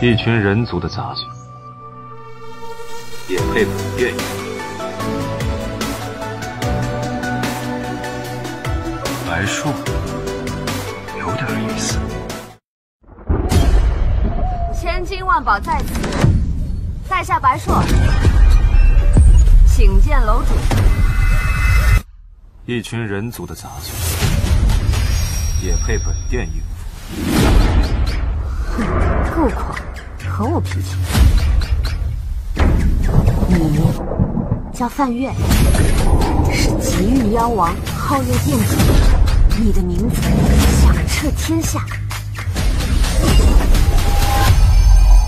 一群人族的杂碎，也配本电影？白硕，有点意思。千金万宝在此，在下白硕，请见楼主。一群人族的杂碎，也配本店应付？哼，够狂，和我脾气。你叫范月，是极域妖王，皓月殿主。你的名字响彻天下。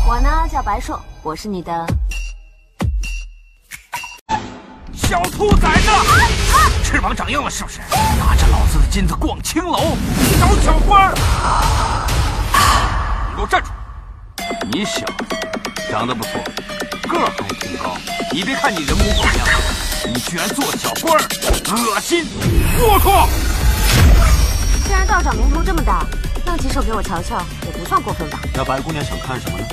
我呢叫白硕，我是你的小兔崽子，翅膀长硬了是不是？拿着老子的金子逛青楼，找小官儿！你小子长得不错，个儿还挺高。你别看你人模狗样，你居然做小官儿，恶心！龌龊！既然道长名头这么大，弄几手给我瞧瞧，也不算过分吧？那白姑娘想看什么呢？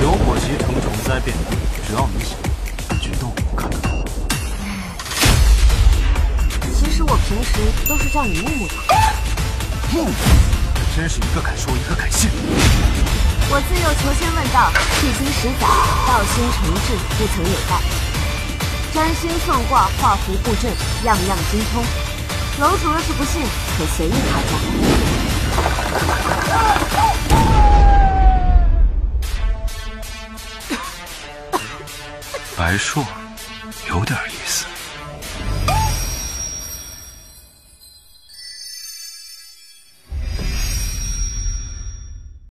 有火袭成虫灾遍地，只要你想，决斗看得到。其实我平时都是叫你木木的。木木，还真是一个敢说一个敢信。我自幼求仙问道迄今十载道心诚挚不曾有怠占星算卦画符布阵样样精通。楼主若是不信可随意开察。白硕有点意思。